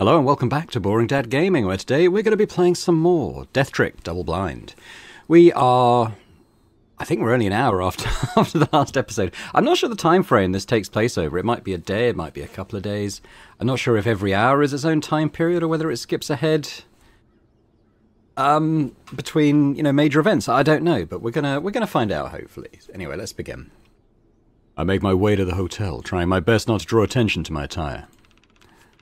Hello and welcome back to Boring Dad Gaming, where today we're going to be playing some more Death Trick Double Blind. We are. I think we're only an hour after after the last episode. I'm not sure the time frame this takes place over. It might be a day, it might be a couple of days. I'm not sure if every hour is its own time period or whether it skips ahead um, between you know major events. I don't know, but we're gonna we're gonna find out hopefully. Anyway, let's begin. I make my way to the hotel, trying my best not to draw attention to my attire.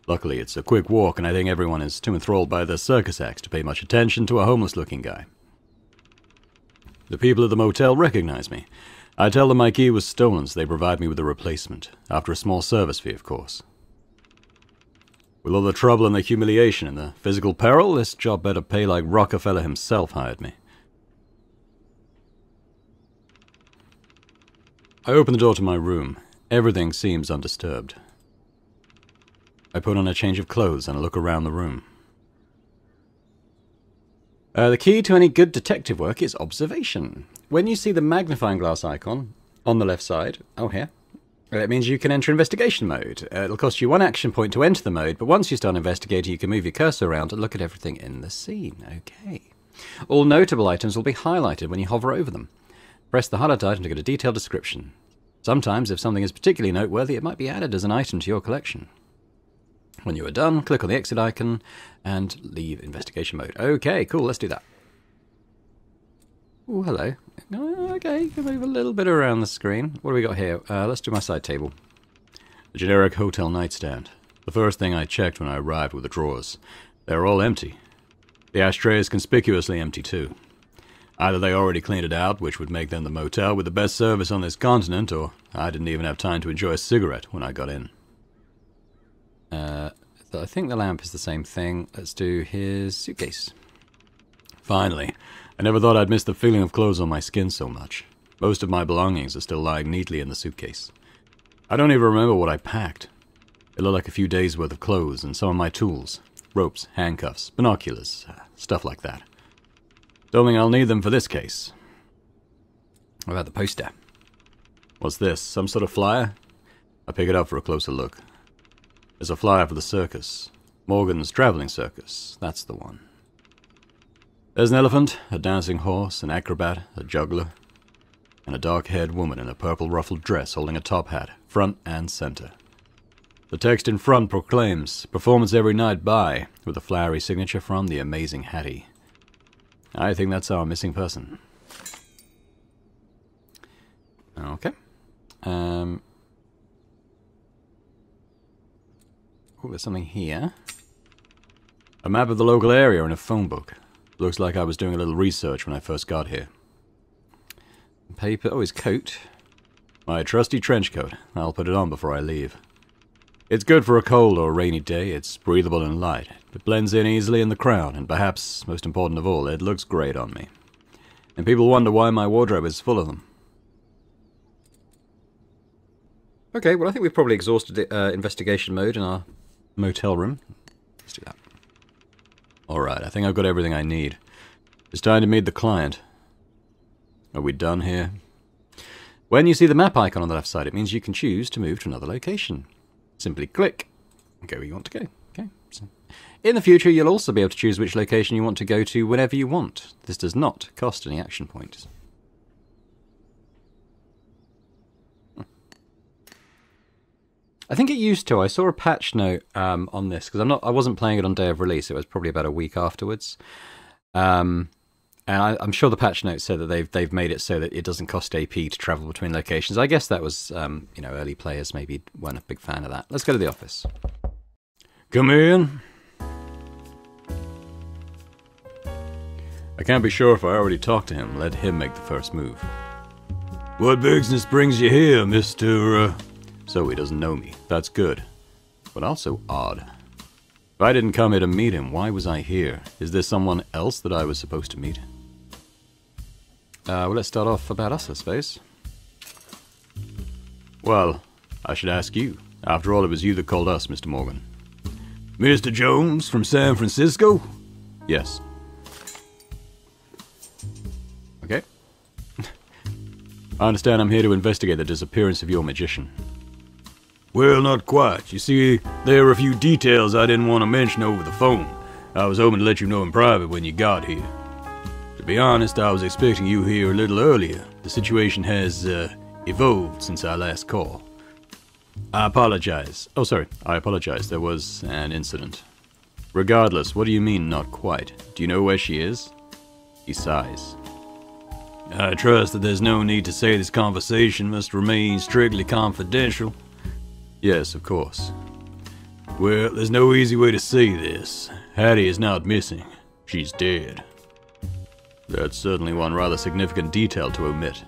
Luckily, it's a quick walk, and I think everyone is too enthralled by the circus acts to pay much attention to a homeless looking guy. The people at the motel recognize me. I tell them my key was stolen, so they provide me with a replacement, after a small service fee, of course. With all the trouble and the humiliation and the physical peril, this job better pay like Rockefeller himself hired me. I open the door to my room. Everything seems undisturbed. I put on a change of clothes and look around the room. Uh, the key to any good detective work is observation. When you see the magnifying glass icon on the left side, oh here, that means you can enter investigation mode. Uh, it'll cost you one action point to enter the mode, but once you start investigating, you can move your cursor around and look at everything in the scene. Okay. All notable items will be highlighted when you hover over them. Press the highlight item to get a detailed description. Sometimes, if something is particularly noteworthy, it might be added as an item to your collection. When you are done, click on the exit icon and leave investigation mode. Okay, cool, let's do that. Oh, hello. Okay, you can move a little bit around the screen. What do we got here? Uh, let's do my side table. The generic hotel nightstand. The first thing I checked when I arrived were the drawers. They were all empty. The ashtray is conspicuously empty too. Either they already cleaned it out, which would make them the motel with the best service on this continent, or I didn't even have time to enjoy a cigarette when I got in. I think the lamp is the same thing. Let's do his suitcase. Finally, I never thought I'd miss the feeling of clothes on my skin so much. Most of my belongings are still lying neatly in the suitcase. I don't even remember what I packed. It looked like a few days' worth of clothes and some of my tools ropes, handcuffs, binoculars, uh, stuff like that. Don't think I'll need them for this case. What about the poster? What's this? Some sort of flyer? I pick it up for a closer look. There's a flyer for the circus. Morgan's traveling circus. That's the one. There's an elephant, a dancing horse, an acrobat, a juggler, and a dark haired woman in a purple ruffled dress holding a top hat, front and center. The text in front proclaims Performance every night by, with a flowery signature from the amazing Hattie. I think that's our missing person. Okay. Um, Oh, there's something here. A map of the local area in a phone book. Looks like I was doing a little research when I first got here. Paper. Oh, his coat. My trusty trench coat. I'll put it on before I leave. It's good for a cold or rainy day. It's breathable and light. It blends in easily in the crowd, and perhaps, most important of all, it looks great on me. And people wonder why my wardrobe is full of them. Okay, well, I think we've probably exhausted uh, investigation mode in our motel room. Let's do that. Alright, I think I've got everything I need. It's time to meet the client. Are we done here? When you see the map icon on the left side, it means you can choose to move to another location. Simply click and go where you want to go. Okay. So in the future, you'll also be able to choose which location you want to go to whenever you want. This does not cost any action points. I think it used to. I saw a patch note um, on this because I'm not. I wasn't playing it on day of release. It was probably about a week afterwards. Um, and I, am sure the patch note said that they've they've made it so that it doesn't cost AP to travel between locations. I guess that was um, you know early players maybe weren't a big fan of that. Let's go to the office. Come in. I can't be sure if I already talked to him. Let him make the first move. What business brings you here, Mister? Uh... So he doesn't know me. That's good. But also odd. If I didn't come here to meet him, why was I here? Is there someone else that I was supposed to meet? Uh, well, let's start off about us, I suppose. Well, I should ask you. After all, it was you that called us, Mr. Morgan. Mr. Jones from San Francisco? Yes. Okay. I understand I'm here to investigate the disappearance of your magician. Well, not quite. You see, there are a few details I didn't want to mention over the phone. I was hoping to let you know in private when you got here. To be honest, I was expecting you here a little earlier. The situation has, uh, evolved since our last call. I apologize. Oh, sorry. I apologize. There was an incident. Regardless, what do you mean, not quite? Do you know where she is? He sighs. I trust that there's no need to say this conversation must remain strictly confidential. Yes, of course. Well, there's no easy way to say this. Hattie is not missing. She's dead. That's certainly one rather significant detail to omit.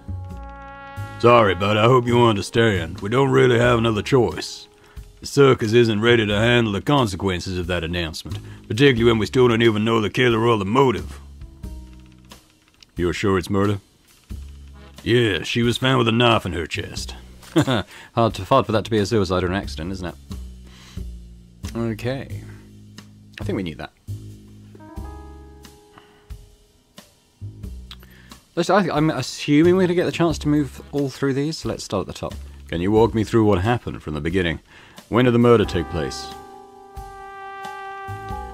Sorry, but I hope you understand. We don't really have another choice. The circus isn't ready to handle the consequences of that announcement, particularly when we still don't even know the killer or the motive. You're sure it's murder? Yeah, she was found with a knife in her chest. hard, to, hard for that to be a suicide or an accident, isn't it? Okay. I think we knew that. I, am assuming we're going to get the chance to move all through these, so let's start at the top. Can you walk me through what happened from the beginning? When did the murder take place?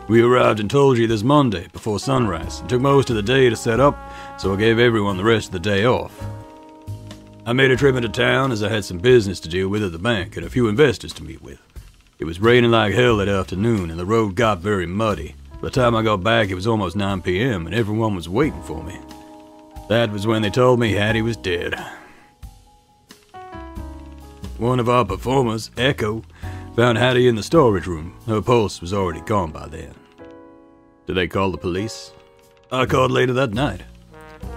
We arrived and told you this Monday, before sunrise. It took most of the day to set up, so I gave everyone the rest of the day off. I made a trip into town as I had some business to deal with at the bank and a few investors to meet with. It was raining like hell that afternoon and the road got very muddy. By the time I got back, it was almost 9 p.m. and everyone was waiting for me. That was when they told me Hattie was dead. One of our performers, Echo, found Hattie in the storage room. Her pulse was already gone by then. Did they call the police? I called later that night.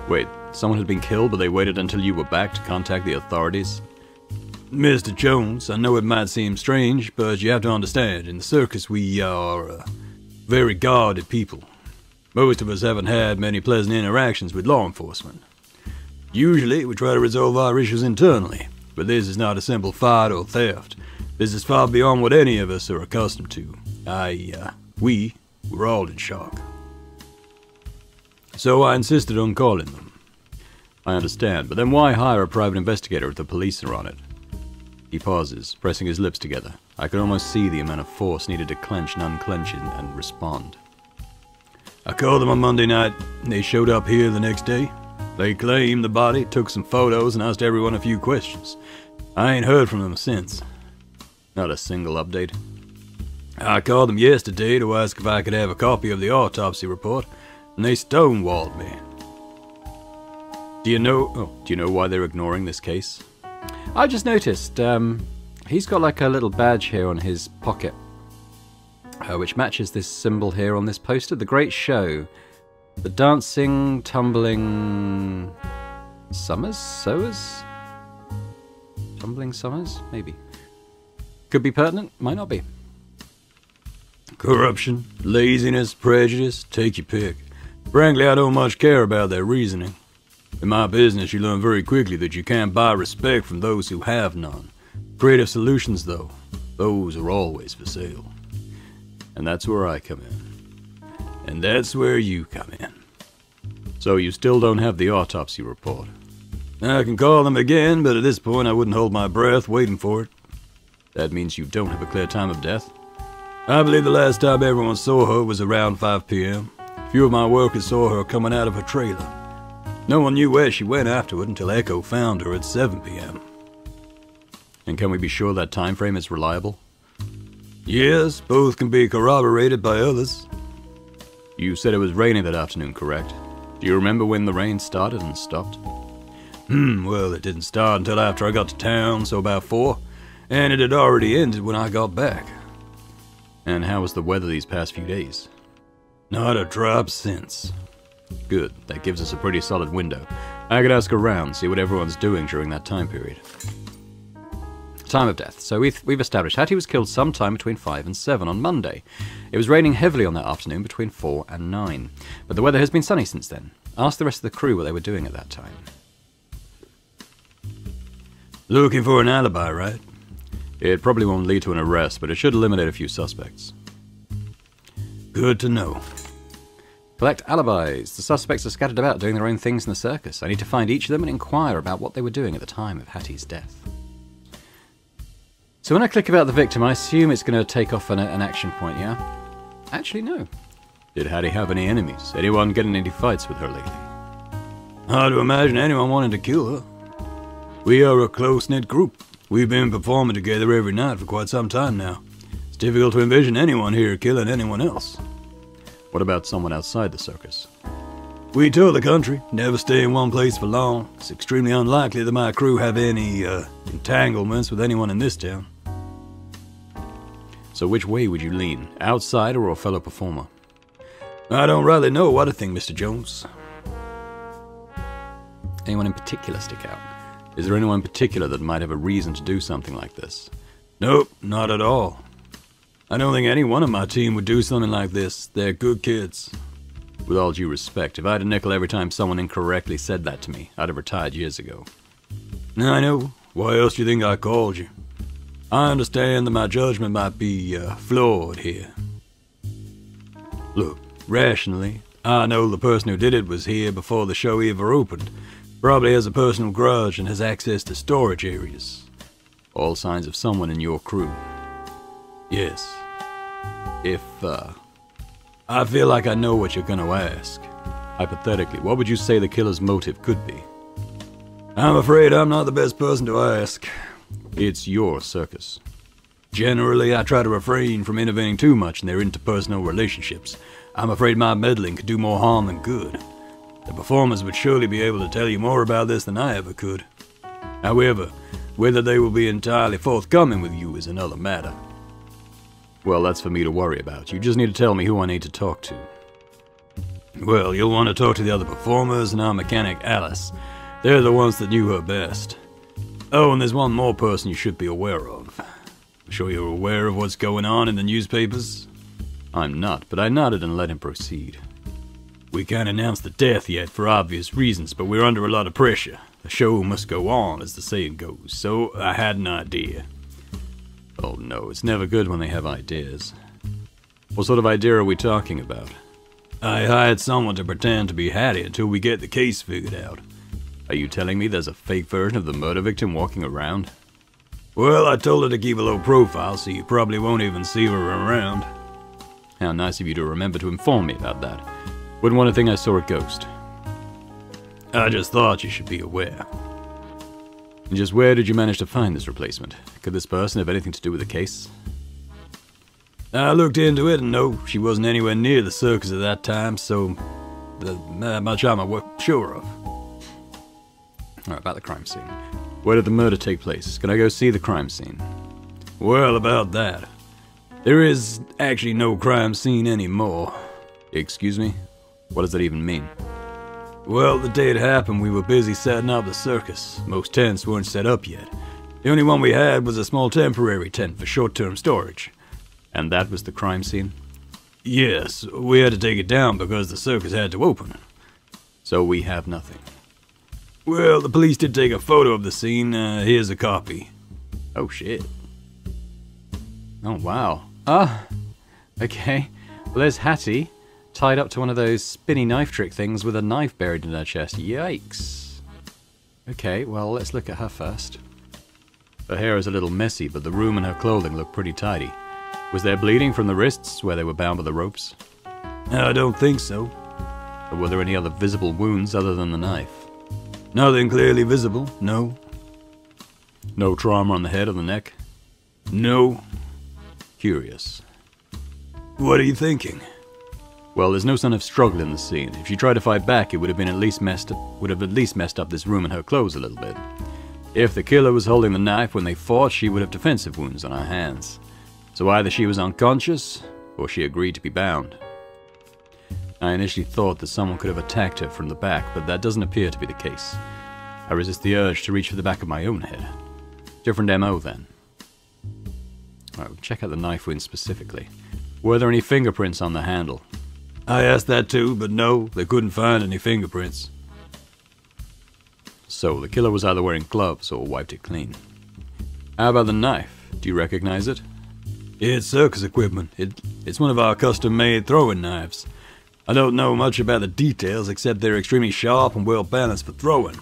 Wait, someone had been killed, but they waited until you were back to contact the authorities? Mr. Jones, I know it might seem strange, but you have to understand, in the circus we are uh, very guarded people. Most of us haven't had many pleasant interactions with law enforcement. Usually, we try to resolve our issues internally, but this is not a simple fight or theft. This is far beyond what any of us are accustomed to. I, uh, we, were all in shock. So I insisted on calling them. I understand, but then why hire a private investigator if the police are on it? He pauses, pressing his lips together. I can almost see the amount of force needed to clench and unclench and respond. I called them on Monday night. And they showed up here the next day. They claimed the body, took some photos, and asked everyone a few questions. I ain't heard from them since. Not a single update. I called them yesterday to ask if I could have a copy of the autopsy report, and they stonewalled me. Do you know? Oh, do you know why they're ignoring this case? I just noticed. Um, he's got like a little badge here on his pocket uh, which matches this symbol here on this poster. The Great Show. The Dancing, Tumbling... Summers? Sowers? Tumbling Summers? Maybe. Could be pertinent, might not be. Corruption, laziness, prejudice, take your pick. Frankly, I don't much care about their reasoning. In my business, you learn very quickly that you can't buy respect from those who have none. Creative solutions, though, those are always for sale. And that's where I come in. And that's where you come in. So you still don't have the autopsy report. I can call them again, but at this point I wouldn't hold my breath waiting for it. That means you don't have a clear time of death? I believe the last time everyone saw her was around 5 p.m. A few of my workers saw her coming out of her trailer. No one knew where she went afterward until Echo found her at 7 p.m. And can we be sure that time frame is reliable? Yes, both can be corroborated by others. You said it was raining that afternoon, correct? Do you remember when the rain started and stopped? Hmm, well, it didn't start until after I got to town, so about four, and it had already ended when I got back. And how was the weather these past few days? Not a drop since. Good, that gives us a pretty solid window. I could ask around, see what everyone's doing during that time period. Time of death. So we've, we've established Hattie was killed sometime between 5 and 7 on Monday. It was raining heavily on that afternoon between 4 and 9. But the weather has been sunny since then. Ask the rest of the crew what they were doing at that time. Looking for an alibi, right? It probably won't lead to an arrest, but it should eliminate a few suspects. Good to know. Collect alibis. The suspects are scattered about doing their own things in the circus. I need to find each of them and inquire about what they were doing at the time of Hattie's death. So when I click about the victim, I assume it's going to take off an, an action point, yeah? Actually, no. Did Hattie have any enemies? Anyone getting any fights with her lately? Hard to imagine anyone wanting to kill her. We are a close-knit group. We've been performing together every night for quite some time now. It's difficult to envision anyone here killing anyone else. What about someone outside the circus? We tour the country, never stay in one place for long. It's extremely unlikely that my crew have any, uh, entanglements with anyone in this town. So which way would you lean? Outsider or a fellow performer? I don't rightly know what to think, Mr. Jones. Anyone in particular stick out? Is there anyone in particular that might have a reason to do something like this? Nope, not at all. I don't think any one of my team would do something like this. They're good kids. With all due respect, if I had a nickel every time someone incorrectly said that to me, I'd have retired years ago. I know. Why else do you think I called you? I understand that my judgment might be uh, flawed here. Look, rationally, I know the person who did it was here before the show ever opened. Probably has a personal grudge and has access to storage areas. All signs of someone in your crew. Yes. If, uh, I feel like I know what you're gonna ask. hypothetically, what would you say the killer's motive could be? I'm afraid I'm not the best person to ask. It's your circus. Generally, I try to refrain from intervening too much in their interpersonal relationships. I'm afraid my meddling could do more harm than good. The performers would surely be able to tell you more about this than I ever could. However, whether they will be entirely forthcoming with you is another matter. Well, that's for me to worry about. You just need to tell me who I need to talk to. Well, you'll want to talk to the other performers and our mechanic Alice. They're the ones that knew her best. Oh, and there's one more person you should be aware of. Sure you're aware of what's going on in the newspapers? I'm not, but I nodded and let him proceed. We can't announce the death yet for obvious reasons, but we're under a lot of pressure. The show must go on, as the saying goes, so I had an idea. Oh no, it's never good when they have ideas. What sort of idea are we talking about? I hired someone to pretend to be Hattie until we get the case figured out. Are you telling me there's a fake version of the murder victim walking around? Well, I told her to keep a low profile, so you probably won't even see her around. How nice of you to remember to inform me about that. Wouldn't want to think I saw a ghost. I just thought you should be aware. And just where did you manage to find this replacement? Could this person have anything to do with the case? I looked into it and no, she wasn't anywhere near the circus at that time, so uh, that much I'm sure of. Alright, about the crime scene. Where did the murder take place? Can I go see the crime scene? Well, about that. There is actually no crime scene anymore. Excuse me? What does that even mean? Well, the day it happened, we were busy setting up the circus. Most tents weren't set up yet. The only one we had was a small temporary tent for short-term storage. And that was the crime scene? Yes, we had to take it down because the circus had to open. So we have nothing. Well, the police did take a photo of the scene. Uh, here's a copy. Oh, shit. Oh, wow. Ah, okay. Well, there's Hattie, tied up to one of those spinny knife trick things with a knife buried in her chest. Yikes. Okay, well, let's look at her first. Her hair is a little messy, but the room and her clothing look pretty tidy. Was there bleeding from the wrists where they were bound by the ropes? I don't think so. Or were there any other visible wounds other than the knife? Nothing clearly visible, no. No trauma on the head or the neck? No. Curious. What are you thinking? Well, there's no sign of struggle in the scene. If she tried to fight back, it would have been at least messed up, would have at least messed up this room and her clothes a little bit. If the killer was holding the knife when they fought, she would have defensive wounds on her hands. So either she was unconscious, or she agreed to be bound. I initially thought that someone could have attacked her from the back, but that doesn't appear to be the case. I resist the urge to reach for the back of my own head. Different MO then. Alright, check out the knife wound specifically. Were there any fingerprints on the handle? I asked that too, but no, they couldn't find any fingerprints. So, the killer was either wearing gloves or wiped it clean. How about the knife? Do you recognize it? It's circus equipment. It, it's one of our custom-made throwing knives. I don't know much about the details except they're extremely sharp and well balanced for throwing.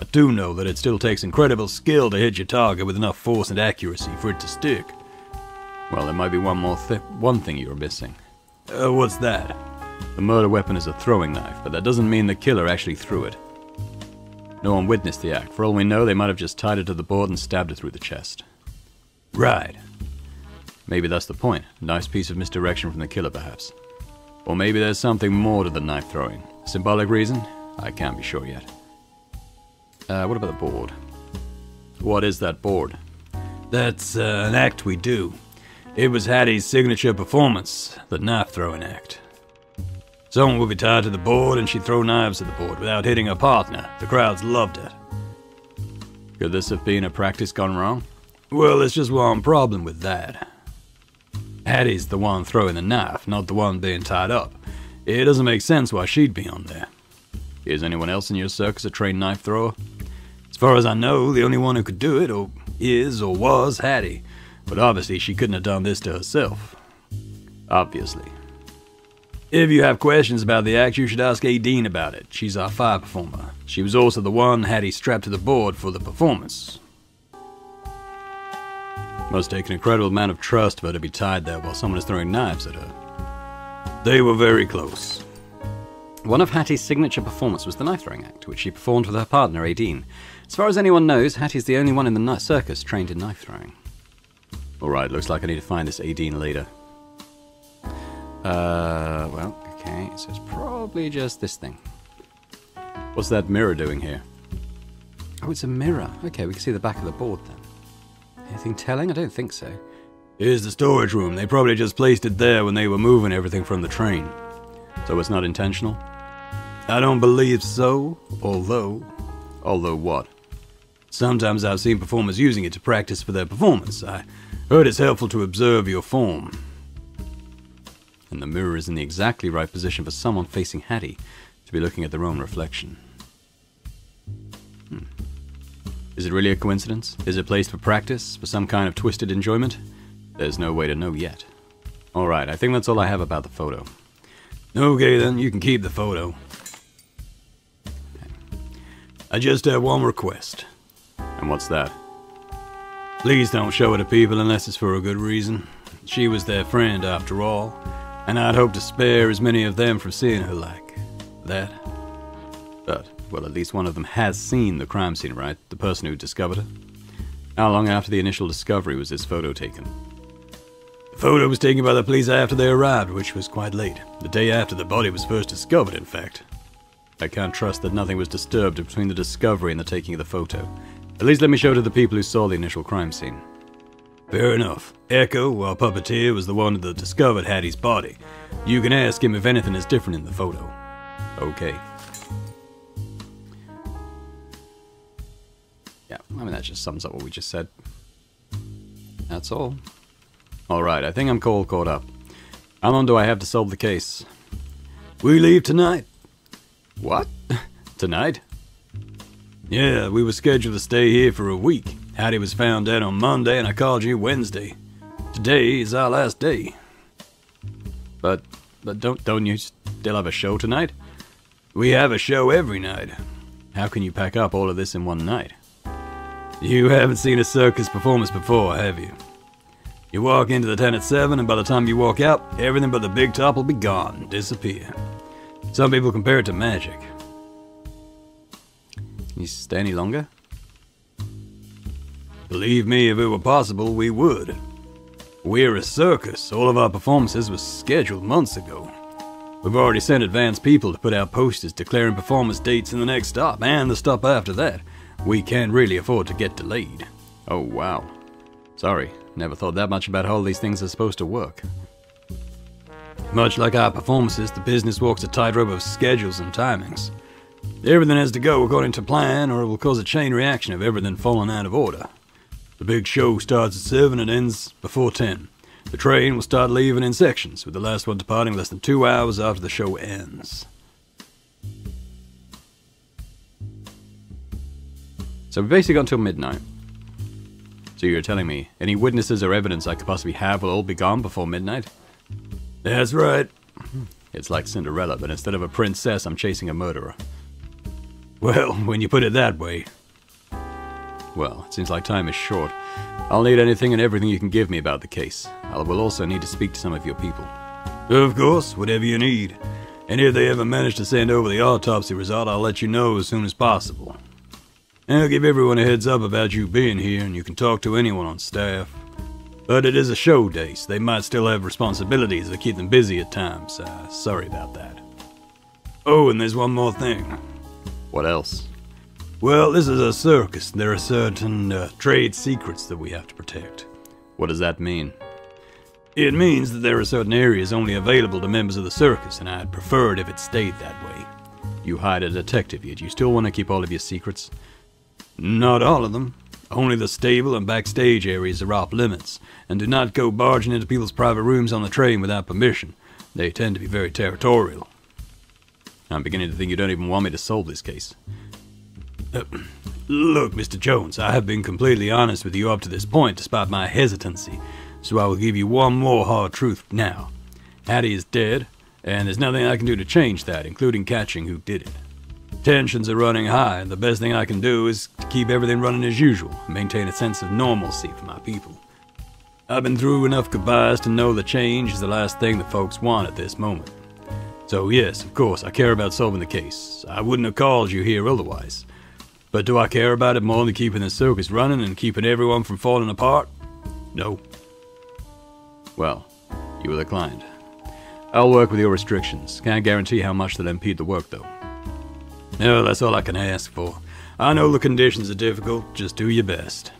I do know that it still takes incredible skill to hit your target with enough force and accuracy for it to stick. Well, there might be one more thi- one thing you're missing. Uh, what's that? The murder weapon is a throwing knife, but that doesn't mean the killer actually threw it. No one witnessed the act. For all we know, they might have just tied it to the board and stabbed it through the chest. Right. Maybe that's the point. Nice piece of misdirection from the killer, perhaps. Or maybe there's something more to the knife throwing. Symbolic reason? I can't be sure yet. Uh, what about the board? What is that board? That's uh, an act we do. It was Hattie's signature performance, the knife throwing act. Someone would be tied to the board and she'd throw knives at the board without hitting her partner. The crowds loved it. Could this have been a practice gone wrong? Well, there's just one problem with that. Hattie's the one throwing the knife, not the one being tied up. It doesn't make sense why she'd be on there. Is anyone else in your circus a trained knife thrower? As far as I know, the only one who could do it, or is, or was Hattie. But obviously, she couldn't have done this to herself. Obviously. If you have questions about the act, you should ask Aideen about it. She's our fire performer. She was also the one Hattie strapped to the board for the performance. Must take an incredible amount of trust for her to be tied there while someone is throwing knives at her. They were very close. One of Hattie's signature performances was the knife throwing act, which she performed with her partner, Aideen. As far as anyone knows, Hattie's the only one in the circus trained in knife throwing. Alright, looks like I need to find this Aideen later. Uh, well, okay, so it's probably just this thing. What's that mirror doing here? Oh, it's a mirror. Okay, we can see the back of the board then. Anything telling? I don't think so. Here's the storage room. They probably just placed it there when they were moving everything from the train. So it's not intentional? I don't believe so, although Although what? sometimes I've seen performers using it to practice for their performance. I heard it's helpful to observe your form. The mirror is in the exactly right position for someone facing Hattie to be looking at their own reflection. Hmm. Is it really a coincidence? Is it placed for practice, for some kind of twisted enjoyment? There's no way to know yet. Alright, I think that's all I have about the photo. Okay, then, you can keep the photo. I just have one request. And what's that? Please don't show it to people unless it's for a good reason. She was their friend, after all, and I'd hope to spare as many of them from seeing her like that. But, well, at least one of them has seen the crime scene, right? The person who discovered her? How long after the initial discovery was this photo taken? The photo was taken by the police after they arrived, which was quite late. The day after the body was first discovered, in fact. I can't trust that nothing was disturbed between the discovery and the taking of the photo. At least let me show to the people who saw the initial crime scene. Fair enough. Echo, our puppeteer, was the one that discovered Hattie's body. You can ask him if anything is different in the photo. Okay. Yeah, I mean, that just sums up what we just said. That's all. Alright, I think I'm cold caught up. How long do I have to solve the case? We leave tonight. What? Tonight? Yeah, we were scheduled to stay here for a week. Hattie was found dead on Monday, and I called you Wednesday. Today is our last day. But, but don't, don't you still have a show tonight? We have a show every night. How can you pack up all of this in one night? You haven't seen a circus performance before, have you? You walk into the tent at 7, and by the time you walk out, everything but the big top will be gone, disappear. Some people compare it to magic. Can you stay any longer? Believe me, if it were possible, we would. We're a circus. All of our performances were scheduled months ago. We've already sent advance people to put out posters declaring performance dates in the next stop and the stop after that. We can't really afford to get delayed. Oh, wow. Sorry, never thought that much about how these things are supposed to work. Much like our performances, the business walks a tightrope of schedules and timings. Everything has to go according to plan, or it will cause a chain reaction of everything falling out of order. The big show starts at 7 and ends before 10. The train will start leaving in sections, with the last one departing less than two hours after the show ends. So we basically got until midnight. So you're telling me any witnesses or evidence I could possibly have will all be gone before midnight? That's right. It's like Cinderella, but instead of a princess, I'm chasing a murderer. Well, when you put it that way. Well, it seems like time is short. I'll need anything and everything you can give me about the case. I will also need to speak to some of your people. Of course, whatever you need. And if they ever manage to send over the autopsy result, I'll let you know as soon as possible. And I'll give everyone a heads up about you being here, and you can talk to anyone on staff. But it is a show day, so they might still have responsibilities that keep them busy at times. Uh, sorry about that. Oh, and there's one more thing. What else? Well, this is a circus. and There are certain uh, trade secrets that we have to protect. What does that mean? It means that there are certain areas only available to members of the circus, and I'd prefer it if it stayed that way. You hired a detective, yet you still want to keep all of your secrets? Not all of them. Only the stable and backstage areas are off limits, and do not go barging into people's private rooms on the train without permission. They tend to be very territorial. I'm beginning to think you don't even want me to solve this case. Uh, look, Mr. Jones, I have been completely honest with you up to this point, despite my hesitancy so I will give you one more hard truth now. Hattie is dead, and there's nothing I can do to change that, including catching who did it. Tensions are running high, and the best thing I can do is to keep everything running as usual, maintain a sense of normalcy for my people. I've been through enough goodbyes to know the change is the last thing the folks want at this moment. So, yes, of course, I care about solving the case. I wouldn't have called you here otherwise. But do I care about it more than keeping the circus running and keeping everyone from falling apart? No. Well, you were client. I'll work with your restrictions. Can't guarantee how much they'll impede the work, though. No, that's all I can ask for. I know the conditions are difficult. Just do your best.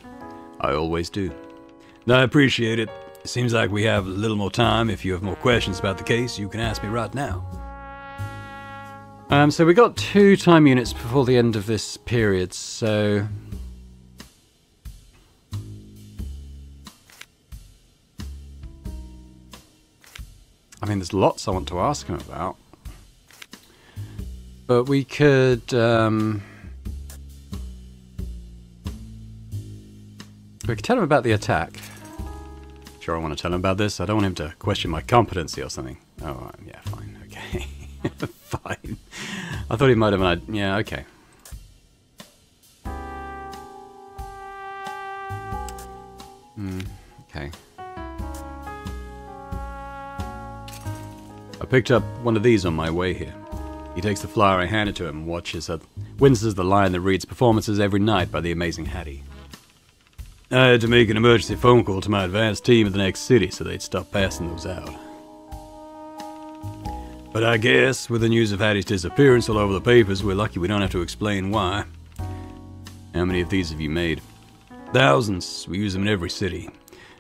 I always do. I appreciate it. It seems like we have a little more time. If you have more questions about the case, you can ask me right now. Um, so we got two time units before the end of this period, so I mean, there's lots I want to ask him about. But we could. Um, we could tell him about the attack. Sure, I want to tell him about this. I don't want him to question my competency or something. Oh, yeah, fine. Okay. fine. I thought he might have. An, yeah, okay. Hmm, okay. I picked up one of these on my way here. He takes the flyer I handed to him and watches at winces the line that reads performances every night by the amazing Hattie. I had to make an emergency phone call to my advance team in the next city so they'd stop passing those out. But I guess, with the news of Hattie's disappearance all over the papers, we're lucky we don't have to explain why. How many of these have you made? Thousands. We use them in every city.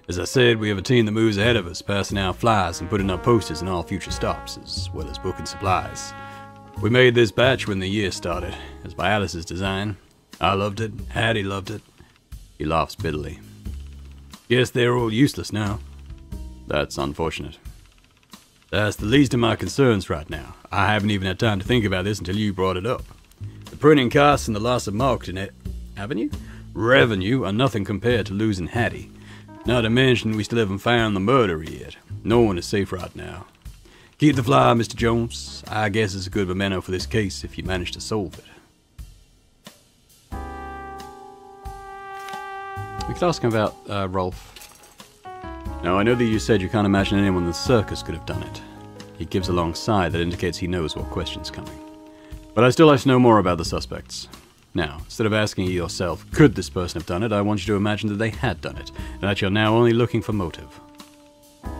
As I said, we have a team that moves ahead of us, passing out flyers and putting up posters in all future stops, as well as booking supplies. We made this batch when the year started. It was by Alice's design. I loved it. Hattie loved it. He laughs bitterly. Guess they're all useless now. That's unfortunate. That's the least of my concerns right now. I haven't even had time to think about this until you brought it up. The printing costs and the loss of marketing it, haven't you? Revenue are nothing compared to losing Hattie. Not to mention, we still haven't found the murderer yet. No one is safe right now. Keep the fly, Mr. Jones. I guess it's a good memento for this case if you manage to solve it. We could ask him about uh, Rolf. Now, I know that you said you can't imagine anyone in the circus could have done it. He gives a long sigh that indicates he knows what question's coming. But I still like to know more about the suspects. Now, instead of asking yourself, could this person have done it, I want you to imagine that they had done it, and that you're now only looking for motive.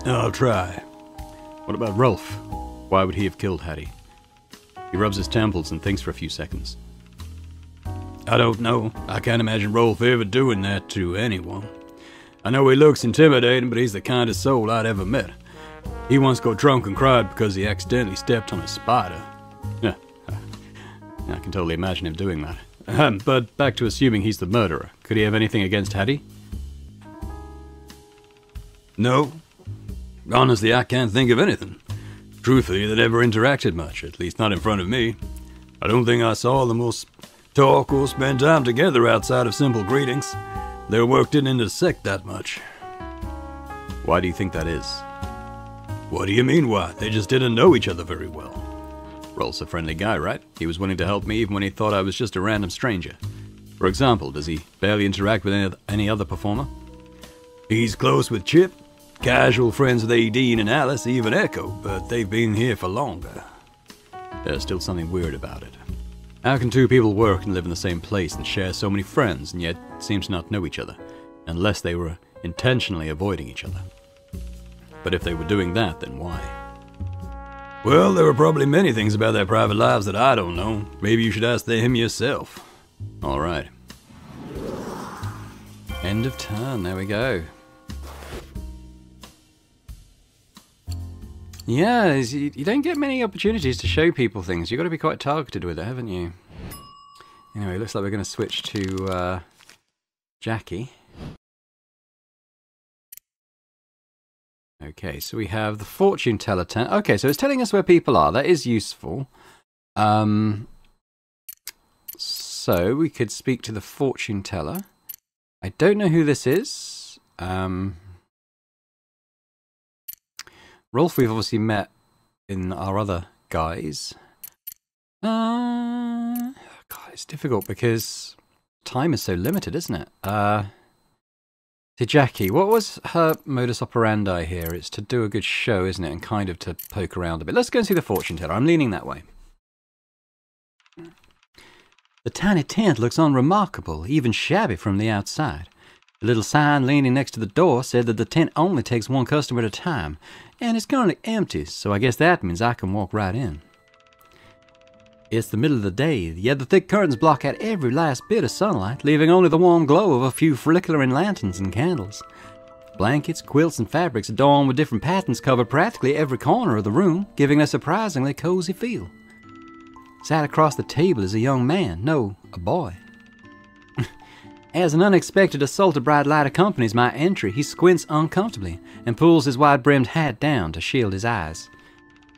I'll try. What about Rolf? Why would he have killed Hattie? He rubs his temples and thinks for a few seconds. I don't know. I can't imagine Rolf ever doing that to anyone. I know he looks intimidating, but he's the kindest soul I'd ever met. He once got drunk and cried because he accidentally stepped on a spider. Yeah, I can totally imagine him doing that. Um, but back to assuming he's the murderer. Could he have anything against Hattie? No. Honestly, I can't think of anything. Truthfully, they never interacted much, at least not in front of me. I don't think I saw them all talk or spend time together outside of simple greetings. Their work didn't intersect that much. Why do you think that is? What do you mean, why? They just didn't know each other very well. Rolf's a friendly guy, right? He was willing to help me even when he thought I was just a random stranger. For example, does he barely interact with any, other performer? He's close with Chip, casual friends with Aideen and Alice, even Echo, but they've been here for longer. There's still something weird about it. How can two people work and live in the same place and share so many friends and yet seem to not know each other, unless they were intentionally avoiding each other? But if they were doing that, then why? Well, there are probably many things about their private lives that I don't know. Maybe you should ask them yourself. All right. End of turn. There we go. Yeah, you, don't get many opportunities to show people things. You've got to be quite targeted with it, haven't you? Anyway, looks like we're going to switch to uh, Jackie. Okay, so we have the fortune teller ten. Okay, so it's telling us where people are. That is useful. Um, so we could speak to the fortune teller. I don't know who this is. Um, Rolf, we've obviously met in our other guys. Uh, God, it's difficult because time is so limited, isn't it? Uh, to Jackie, what was her modus operandi here? It's to do a good show, isn't it? And kind of to poke around a bit. Let's go and see the fortune teller. I'm leaning that way. The tiny tent looks unremarkable, even shabby from the outside. The little sign leaning next to the door said that the tent only takes one customer at a time, and it's currently empty, so I guess that means I can walk right in. It's the middle of the day, yet the thick curtains block out every last bit of sunlight, leaving only the warm glow of a few flickering lanterns and candles. Blankets, quilts, and fabrics adorned with different patterns cover practically every corner of the room, giving a surprisingly cozy feel. Sat across the table is a young man, no, a boy. As an unexpected assault of bright light accompanies my entry, he squints uncomfortably and pulls his wide brimmed hat down to shield his eyes.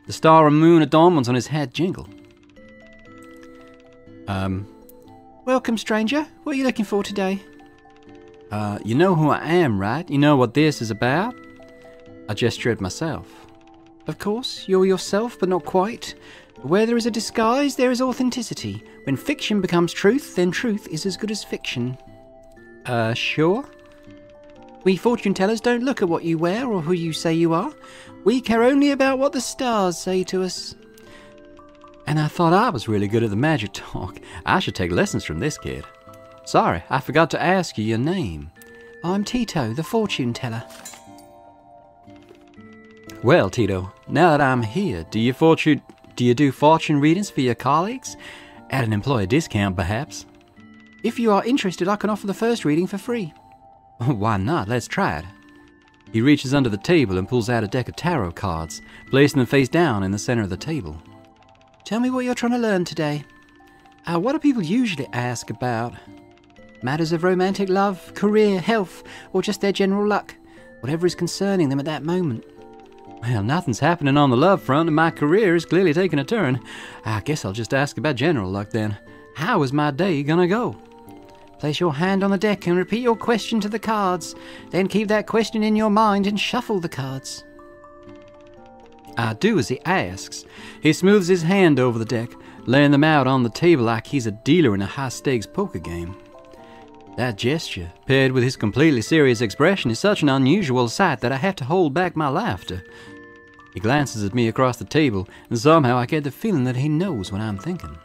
The star and moon adornments on his hat jingle. Um, welcome, stranger. What are you looking for today? Uh, you know who I am, right? You know what this is about? I gesture at myself. Of course, you're yourself, but not quite. Where there is a disguise, there is authenticity. When fiction becomes truth, then truth is as good as fiction. Uh, sure? We fortune tellers don't look at what you wear or who you say you are. We care only about what the stars say to us. And I thought I was really good at the magic talk. I should take lessons from this kid. Sorry, I forgot to ask you your name. I'm Tito, the fortune teller. Well, Tito, now that I'm here, do you fortune do you do fortune readings for your colleagues? At an employee discount, perhaps? If you are interested, I can offer the first reading for free. Why not? Let's try it. He reaches under the table and pulls out a deck of tarot cards, placing them face down in the center of the table. Tell me what you're trying to learn today. Uh, what do people usually ask about? Matters of romantic love, career, health, or just their general luck? Whatever is concerning them at that moment. Well, nothing's happening on the love front, and my career is clearly taking a turn. I guess I'll just ask about general luck then. How is my day gonna go? Place your hand on the deck and repeat your question to the cards. Then keep that question in your mind and shuffle the cards. I do as he asks. He smooths his hand over the deck, laying them out on the table like he's a dealer in a high stakes poker game. That gesture, paired with his completely serious expression, is such an unusual sight that I have to hold back my laughter. He glances at me across the table, and somehow I get the feeling that he knows what I'm thinking.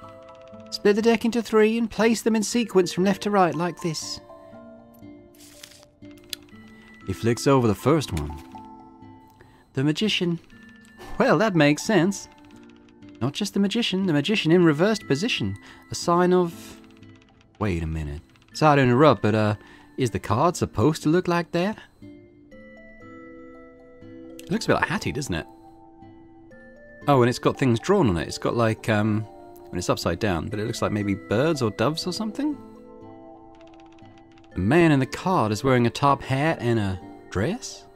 Split the deck into three and place them in sequence from left to right like this. He flicks over the first one. The magician well, that makes sense. Not just the magician, the magician in reversed position. A sign of. Wait a minute. Sorry to interrupt, but, uh, is the card supposed to look like that? It looks a bit like Hattie, doesn't it? Oh, and it's got things drawn on it. It's got like, um, when it's upside down, but it looks like maybe birds or doves or something? The man in the card is wearing a top hat and a dress?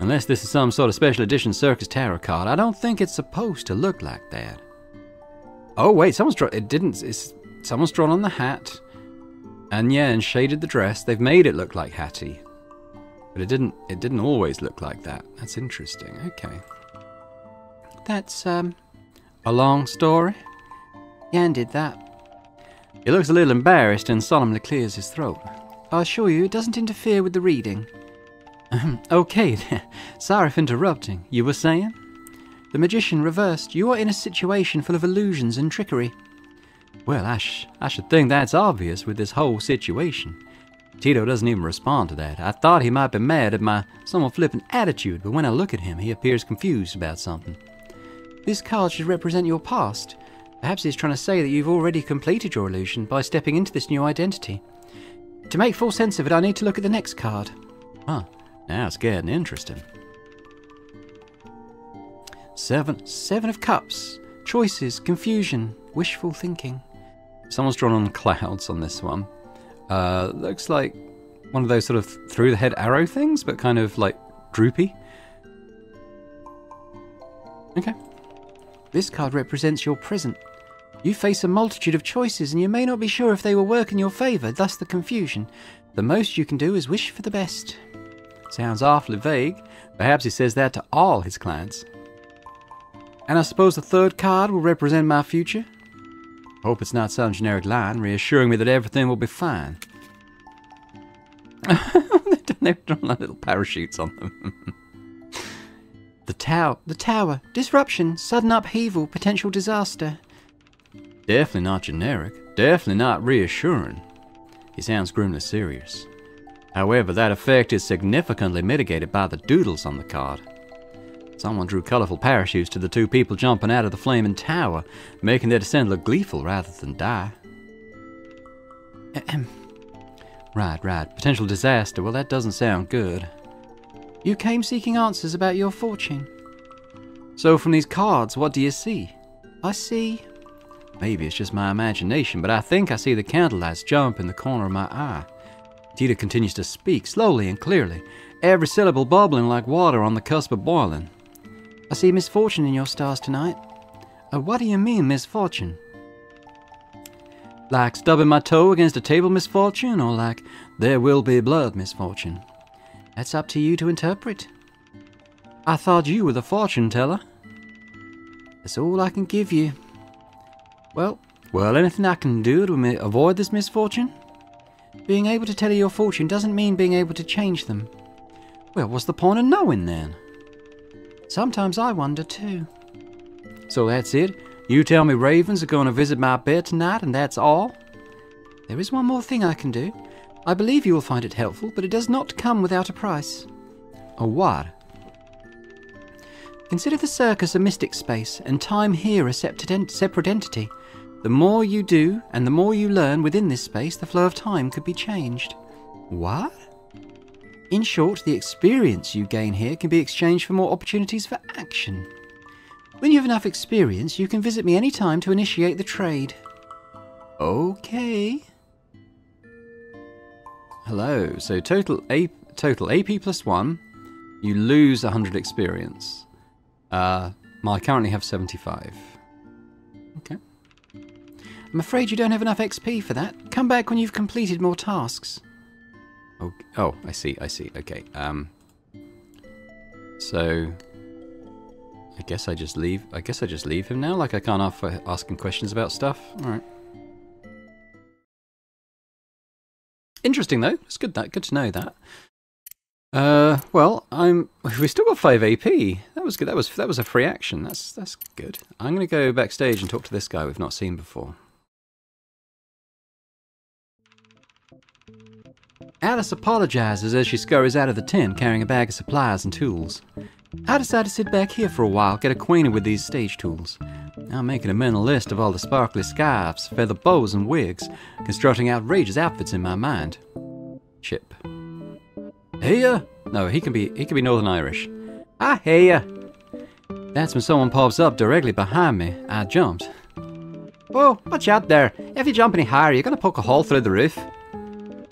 Unless this is some sort of special edition circus tarot card, I don't think it's supposed to look like that. Oh wait, someone's drawn. It didn't. It's someone's drawn on the hat, and yeah, and shaded the dress. They've made it look like Hattie, but it didn't. It didn't always look like that. That's interesting. Okay. That's um. A long story? Jan did that. He looks a little embarrassed and solemnly clears his throat. I assure you, it doesn't interfere with the reading. okay, sorry for interrupting. You were saying? The magician reversed. You are in a situation full of illusions and trickery. Well, I, sh- I should think that's obvious with this whole situation. Tito doesn't even respond to that. I thought he might be mad at my somewhat flippant attitude, but when I look at him, he appears confused about something. This card should represent your past. Perhaps he's trying to say that you've already completed your illusion by stepping into this new identity. To make full sense of it, I need to look at the next card. Ah, now it's getting interesting. Seven, seven of cups. Choices, confusion, wishful thinking. Someone's drawn on clouds on this one. Uh, looks like one of those sort of through the head arrow things, but kind of like droopy. Okay. This card represents your present. You face a multitude of choices, and you may not be sure if they will work in your favour, thus the confusion. The most you can do is wish for the best. Sounds awfully vague. Perhaps he says that to all his clients. And I suppose the third card will represent my future? Hope it's not some generic line reassuring me that everything will be fine. They've drawn little parachutes on them. the tower, the tower, disruption, sudden upheaval, potential disaster. Definitely not generic. Definitely not reassuring. He sounds grimly serious. However, that effect is significantly mitigated by the doodles on the card. Someone drew colorful parachutes to the two people jumping out of the flaming tower, making their descent look gleeful rather than die. Ahem. Right, right. Potential disaster. Well, that doesn't sound good. You came seeking answers about your fortune. So, from these cards, what do you see? I see. Maybe it's just my imagination, but I think I see the candlelights jump in the corner of my eye. Tito continues to speak, slowly and clearly, every syllable bubbling like water on the cusp of boiling. I see misfortune in your stars tonight. Uh, what do you mean, misfortune? Like stubbing my toe against a table misfortune, or like there will be blood misfortune? That's up to you to interpret. I thought you were the fortune teller. That's all I can give you. Well, well, anything I can do to avoid this misfortune? Being able to tell you your fortune doesn't mean being able to change them. Well, what's the point of knowing then? Sometimes I wonder too. So that's it? You tell me ravens are going to visit my bed tonight and that's all? There is one more thing I can do. I believe you will find it helpful, but it does not come without a price. A what? Consider the circus a mystic space, and time here a separate entity. The more you do, and the more you learn within this space, the flow of time could be changed. What? In short, the experience you gain here can be exchanged for more opportunities for action. When you have enough experience, you can visit me any time to initiate the trade. Okay. Hello. So total A total AP plus one. You lose 100 experience. Uh, I currently have 75. I'm afraid you don't have enough XP for that. Come back when you've completed more tasks. Oh, oh, I see, I see. Okay. Um. So, I guess I just leave. I guess I just leave him now. Like I can't offer asking questions about stuff. All right. Interesting though. It's good that good to know that. Uh, well, I'm. We still got five AP. That was good. That was that was a free action. That's that's good. I'm gonna go backstage and talk to this guy we've not seen before. Alice apologizes as she scurries out of the tent carrying a bag of supplies and tools. I decide to sit back here for a while, get acquainted with these stage tools. I'm making a mental list of all the sparkly scarves, feather bows, and wigs, constructing outrageous outfits in my mind. Chip. Heya! No, he can be he can be Northern Irish. Ah, heya! That's when someone pops up directly behind me. I jumped. Oh, watch out there! If you jump any higher, you're gonna poke a hole through the roof.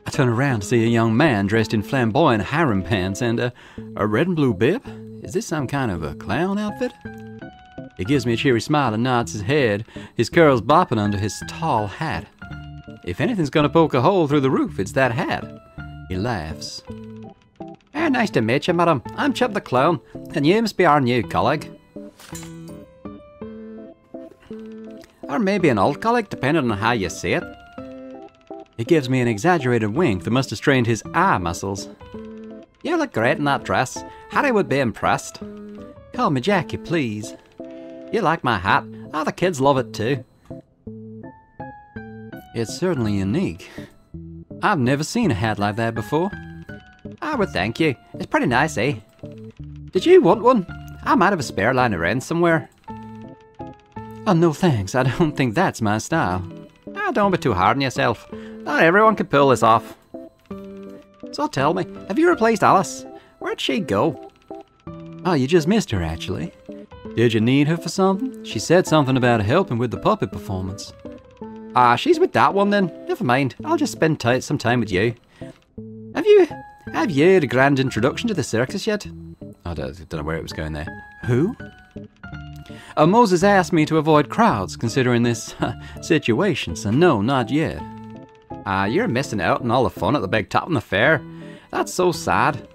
I turn around to see a young man dressed in flamboyant harem pants and a, a red and blue bib. Is this some kind of a clown outfit? He gives me a cheery smile and nods his head, his curls bopping under his tall hat. If anything's gonna poke a hole through the roof, it's that hat. He laughs. Eh, nice to meet you, madam. I'm Chip the Clown, and you must be our new colleague. Or maybe an old colleague, depending on how you see it. He gives me an exaggerated wink that must have strained his eye muscles. You look great in that dress. Harry would be impressed. Call me Jackie, please. You like my hat? Oh, the kids love it too. It's certainly unique. I've never seen a hat like that before. I would thank you. It's pretty nice, eh? Did you want one? I might have a spare line around somewhere. Oh, no thanks. I don't think that's my style. Ah, don't be too hard on yourself. Not everyone can pull this off. So tell me, have you replaced Alice? Where'd she go? Oh, you just missed her, actually. Did you need her for something? She said something about helping with the puppet performance. Ah, she's with that one then. Never mind. I'll just spend some time with you. Have you have you had a grand introduction to the circus yet? I don't, don't know where it was going there. Who? Uh, Moses asked me to avoid crowds considering this uh, situation, so no, not yet. Ah, uh, you're missing out on all the fun at the big top in the fair. That's so sad.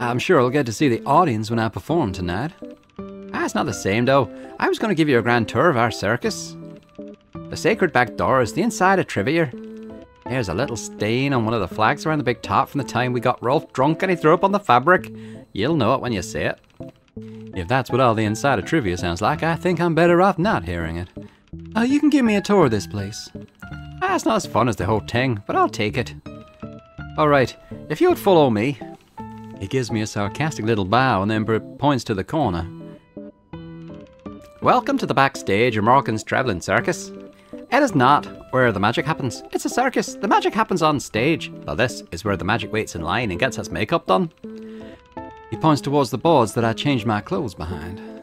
I'm sure I'll get to see the audience when I perform tonight. Ah, it's not the same though. I was going to give you a grand tour of our circus. The sacred back door is the inside of Trivia. There's a little stain on one of the flags around the big top from the time we got Rolf drunk and he threw up on the fabric. You'll know it when you see it. If that's what all the inside of Trivia sounds like, I think I'm better off not hearing it. Uh, you can give me a tour of this place. Ah, it's not as fun as the whole thing, but I'll take it. Alright, if you would follow me. He gives me a sarcastic little bow and then points to the corner. Welcome to the backstage of Morgan's Travelling Circus. It is not where the magic happens. It's a circus. The magic happens on stage. Well, this is where the magic waits in line and gets its makeup done. He points towards the boards that I changed my clothes behind.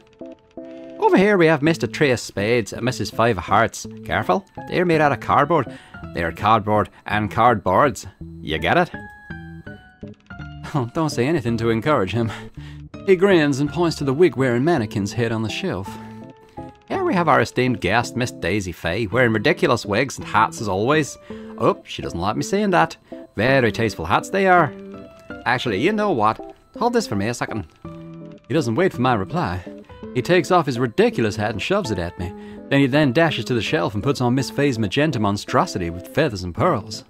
Over here we have Mr. Trace Spades and Mrs. Five of Hearts. Careful, they're made out of cardboard. They're cardboard and cardboards. You get it? Oh, don't say anything to encourage him. He grins and points to the wig wearing mannequin's head on the shelf. Here we have our esteemed guest, Miss Daisy Fay, wearing ridiculous wigs and hats as always. Oh, she doesn't like me saying that. Very tasteful hats they are. Actually, you know what? Hold this for me a second. He doesn't wait for my reply. He takes off his ridiculous hat and shoves it at me. Then he then dashes to the shelf and puts on Miss Fay's magenta monstrosity with feathers and pearls.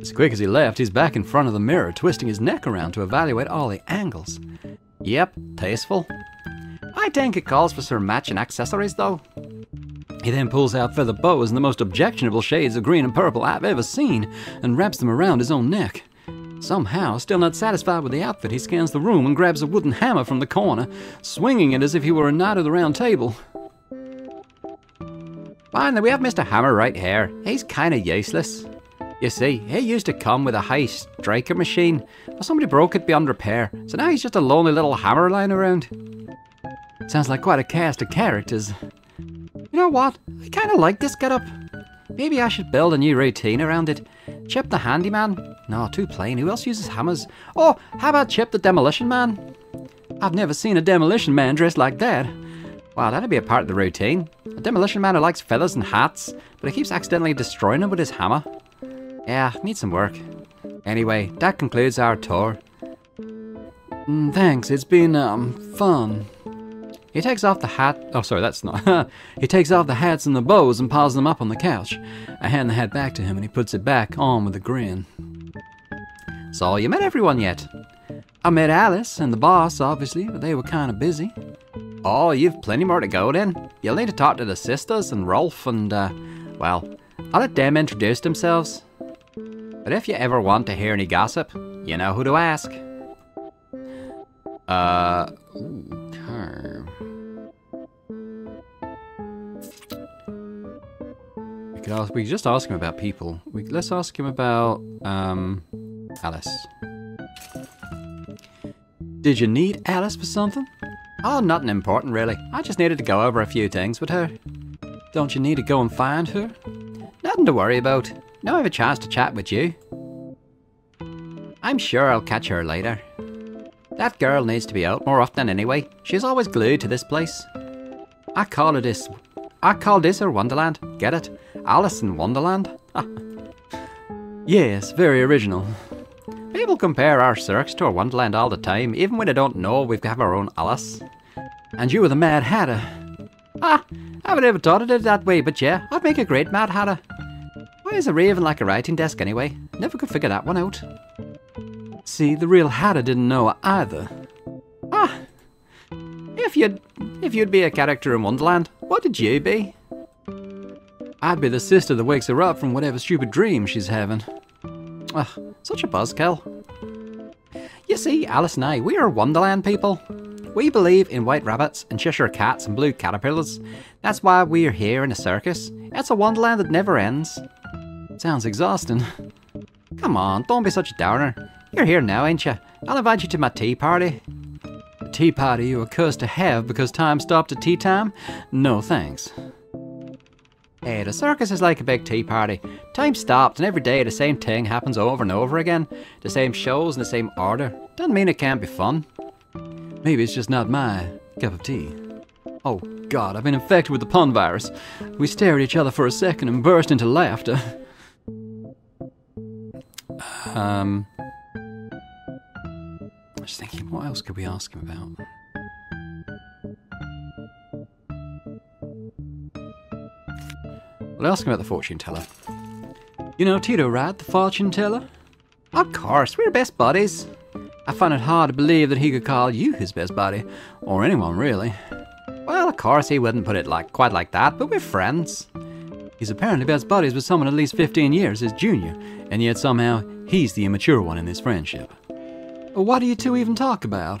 As quick as he left, he's back in front of the mirror, twisting his neck around to evaluate all the angles. Yep, tasteful. I think it calls for some matching accessories, though. He then pulls out feather bows in the most objectionable shades of green and purple I've ever seen and wraps them around his own neck. Somehow, still not satisfied with the outfit, he scans the room and grabs a wooden hammer from the corner, swinging it as if he were a knight of the round table. Finally, we have Mr. Hammer right here. He's kinda useless. You see, he used to come with a high striker machine, but somebody broke it beyond repair, so now he's just a lonely little hammer lying around. Sounds like quite a cast of characters. You know what? I kinda like this getup. Maybe I should build a new routine around it. Chip the handyman? No, too plain. Who else uses hammers? Oh, how about Chip the demolition man? I've never seen a demolition man dressed like that. Wow, that'd be a part of the routine. A demolition man who likes feathers and hats, but he keeps accidentally destroying them with his hammer. Yeah, needs some work. Anyway, that concludes our tour. Mm, thanks, it's been, um, fun. He takes off the hat. Oh, sorry, that's not. he takes off the hats and the bows and piles them up on the couch. I hand the hat back to him and he puts it back on with a grin. So, you met everyone yet? I met Alice and the boss, obviously, but they were kind of busy. Oh, you've plenty more to go then. You'll need to talk to the sisters and Rolf and, uh, well, I'll let them introduce themselves. But if you ever want to hear any gossip, you know who to ask. Uh, okay. We could ask. We could just ask him about people. We let's ask him about um, Alice. Did you need Alice for something? Oh, nothing important really. I just needed to go over a few things with her. Don't you need to go and find her? Nothing to worry about. Now I have a chance to chat with you. I'm sure I'll catch her later. That girl needs to be out more often anyway. She's always glued to this place. I call it this. I call this her Wonderland. Get it? Alice in Wonderland? yes, very original. People compare our circus to a Wonderland all the time, even when they don't know we have got our own Alice. And you were the Mad Hatter. Ah, I would never thought of it that way, but yeah, I'd make a great Mad Hatter. Why is a raven like a writing desk anyway? Never could figure that one out. See, the real Hatter didn't know either. Ah, if you'd if you'd be a character in Wonderland, what would you be? I'd be the sister that wakes her up from whatever stupid dream she's having. Ugh, such a buzzkill. You see, Alice and I, we are Wonderland people. We believe in white rabbits and Cheshire cats and blue caterpillars. That's why we're here in a circus. It's a wonderland that never ends. Sounds exhausting. Come on, don't be such a downer. You're here now, ain't you? I'll invite you to my tea party. Tea party you are cursed to have because time stopped at tea time? No thanks. Hey, the circus is like a big tea party. Time stopped, and every day the same thing happens over and over again. The same shows in the same order. Doesn't mean it can't be fun. Maybe it's just not my cup of tea. Oh god, I've been infected with the pun virus. We stare at each other for a second and burst into laughter. Um. Was thinking, what else could we ask him about? We'll ask him about the fortune teller. You know Tito, right? The fortune teller? Of course, we're best buddies. I find it hard to believe that he could call you his best buddy, or anyone really. Well, of course he wouldn't put it like quite like that, but we're friends. He's apparently best buddies with someone at least 15 years his junior, and yet somehow he's the immature one in this friendship. What do you two even talk about?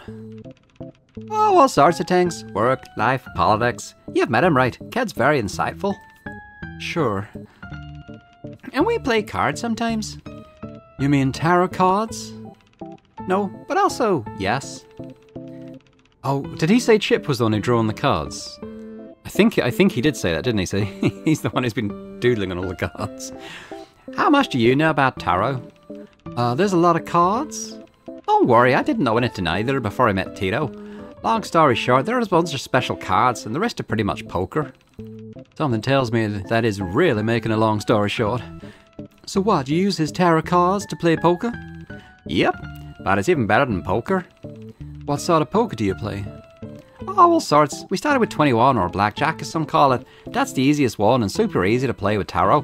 Oh, all sorts of things. Work, life, politics. You've met him right. Kid's very insightful. Sure. And we play cards sometimes. You mean tarot cards? No, but also yes. Oh, did he say Chip was the one who drew on the cards? I think I think he did say that, didn't he? So he's the one who's been doodling on all the cards. How much do you know about tarot? Uh, there's a lot of cards. Don't worry, I didn't know anything either before I met Tito. Long story short, there's a bunch of special cards, and the rest are pretty much poker. Something tells me that is really making a long story short. So what, you use his tarot cards to play poker? Yep, but it's even better than poker. What sort of poker do you play? Oh, all sorts. We started with 21 or blackjack as some call it. That's the easiest one and super easy to play with tarot.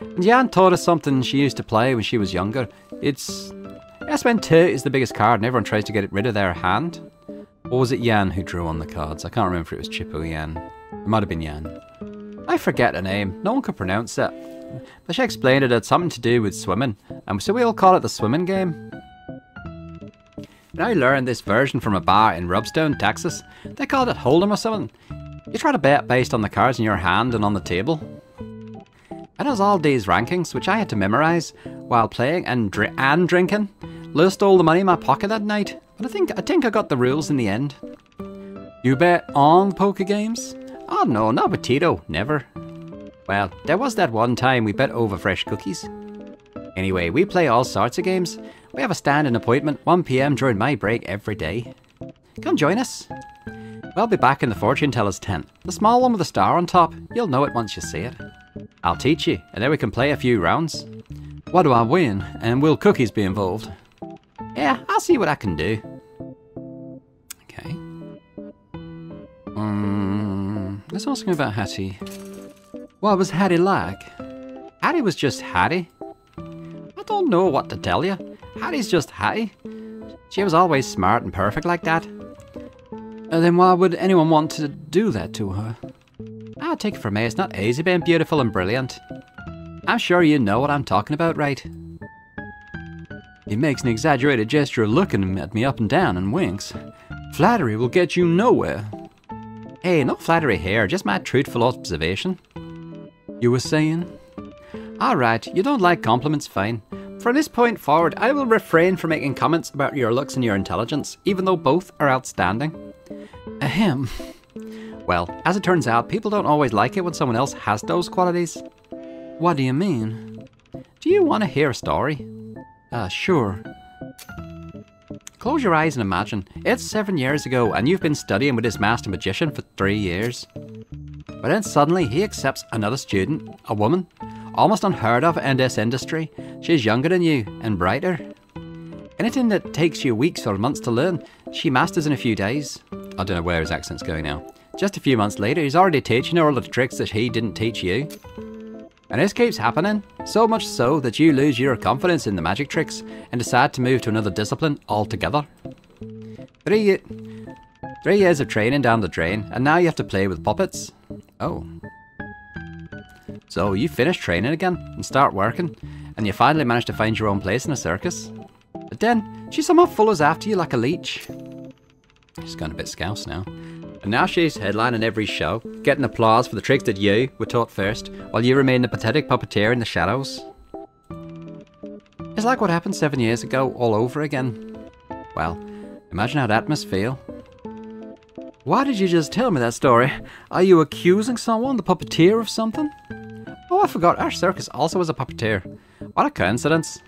And Jan taught us something she used to play when she was younger. It's S-Men2 is the biggest card and everyone tries to get it rid of their hand. Or was it Yan who drew on the cards? I can't remember if it was Chip or Jan. It might have been Yan. I forget the name. No one could pronounce it. But she explained it had something to do with swimming, and so we all call it the swimming game. And I learned this version from a bar in Robstown, Texas. They called it Hold'em or something. You try to bet based on the cards in your hand and on the table. And it was all these rankings, which I had to memorize while playing and, and drinking. Lost all the money in my pocket that night, but I think I think I got the rules in the end. You bet on poker games? Oh no, not with Tito, never. Well, there was that one time we bet over fresh cookies. Anyway, we play all sorts of games. We have a standing appointment 1pm during my break every day. Come join us. We'll be back in the fortune teller's tent, the small one with the star on top. You'll know it once you see it. I'll teach you, and then we can play a few rounds. What do I win? And will cookies be involved? Yeah, I'll see what I can do. Okay. Um, let's ask him about Hattie. What was Hattie like? Hattie was just Hattie. I don't know what to tell you. Hattie's just Hattie. She was always smart and perfect like that. Uh, then why would anyone want to do that to her? I take it from me, it's not easy being beautiful and brilliant. I'm sure you know what I'm talking about, right? He makes an exaggerated gesture of looking at me up and down and winks. Flattery will get you nowhere. Hey, no flattery here, just my truthful observation. You were saying? Alright, you don't like compliments, fine. From this point forward, I will refrain from making comments about your looks and your intelligence, even though both are outstanding. Ahem. Well, as it turns out, people don't always like it when someone else has those qualities. What do you mean? Do you want to hear a story? Uh, sure. Close your eyes and imagine. It's seven years ago, and you've been studying with this master magician for three years. But then suddenly he accepts another student, a woman, almost unheard of in this industry. She's younger than you and brighter. Anything that takes you weeks or months to learn, she masters in a few days. I don't know where his accent's going now. Just a few months later, he's already teaching her all the tricks that he didn't teach you. And this keeps happening, so much so that you lose your confidence in the magic tricks and decide to move to another discipline altogether. Three, three years of training down the drain, and now you have to play with puppets. Oh. So you finish training again and start working, and you finally manage to find your own place in a circus. But then, she somehow follows after you like a leech. She's gone a bit scouse now. And now she's headlining every show, getting applause for the tricks that you were taught first, while you remain the pathetic puppeteer in the shadows. It's like what happened seven years ago, all over again. Well, imagine how that must feel. Why did you just tell me that story? Are you accusing someone, the puppeteer, of something? Oh, I forgot, our circus also has a puppeteer. What a coincidence.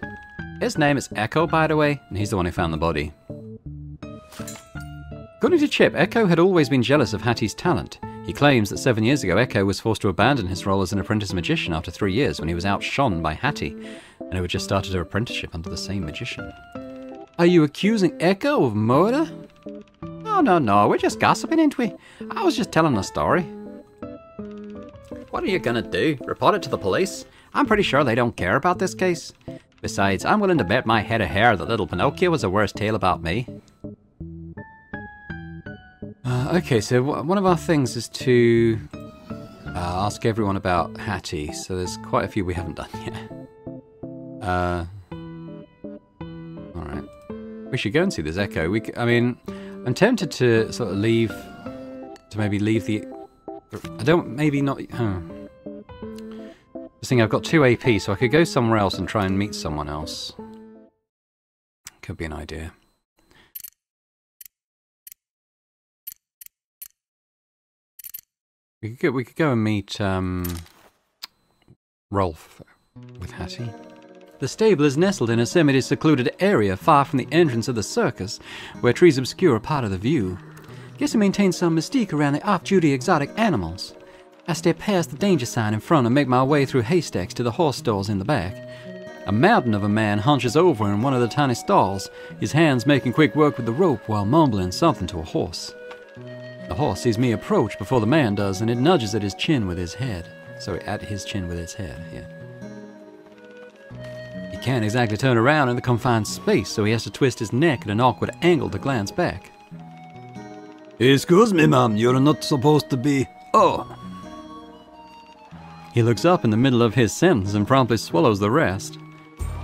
His name is Echo, by the way, and he's the one who found the body. According to Chip, Echo had always been jealous of Hattie's talent. He claims that seven years ago, Echo was forced to abandon his role as an apprentice magician after three years when he was outshone by Hattie, and who had just started her apprenticeship under the same magician. Are you accusing Echo of murder? Oh, no, no, we're just gossiping, ain't we? I was just telling a story. What are you gonna do? Report it to the police? I'm pretty sure they don't care about this case. Besides, I'm willing to bet my head of hair that little Pinocchio was a worse tale about me. Okay, so one of our things is to uh, ask everyone about Hattie. So there's quite a few we haven't done yet. Uh, all right, we should go and see this Echo. We, I mean, I'm tempted to sort of leave, to maybe leave the. I don't maybe not. Huh. Just think I've got two AP, so I could go somewhere else and try and meet someone else. Could be an idea. We could go, we could go and meet um, Rolf with Hattie. The stable is nestled in a semi-secluded area far from the entrance of the circus, where trees obscure a part of the view. Guess it maintains some mystique around the off-duty exotic animals. I step past the danger sign in front and make my way through haystacks to the horse stalls in the back. A mountain of a man hunches over in one of the tiny stalls, his hands making quick work with the rope while mumbling something to a horse. The horse sees me approach before the man does, and it nudges at his chin with his head. Sorry, at his chin with its head, yeah. He can't exactly turn around in the confined space, so he has to twist his neck at an awkward angle to glance back. Excuse me, ma'am, you're not supposed to be. Oh! He looks up in the middle of his sentence and promptly swallows the rest.